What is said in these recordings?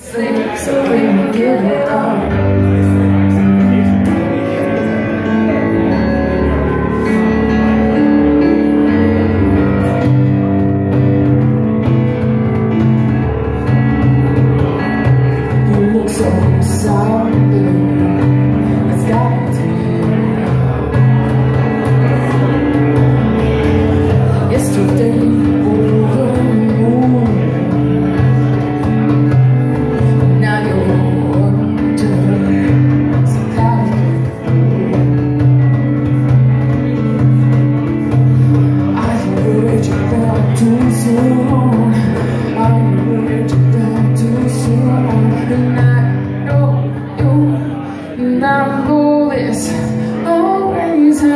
So when you give it all. so sound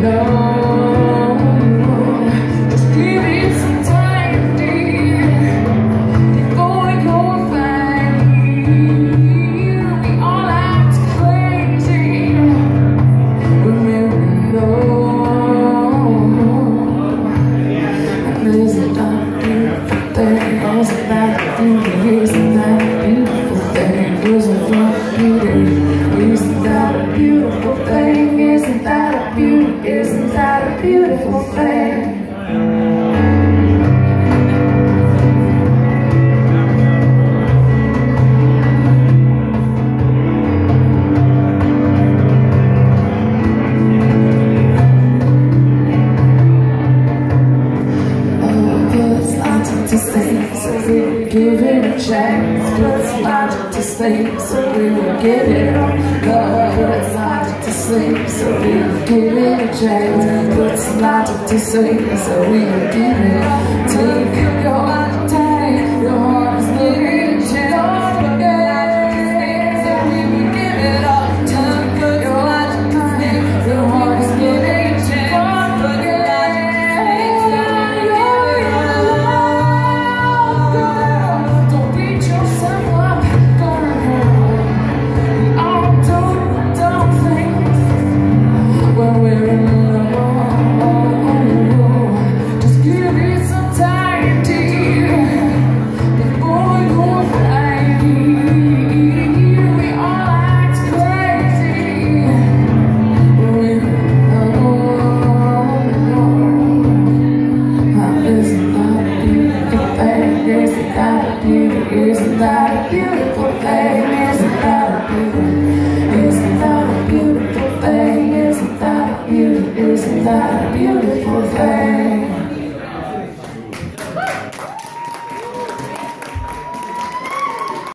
No. that beautiful thing isn't that isn't that a beautiful thing, isn't that a isn't that a beautiful thing? magic to stay, so we will give it a chance. It's magic to stay, so we will give it a love. It's magic to sleep, so we will give it a chance. It's magic to sleep, so we will give it a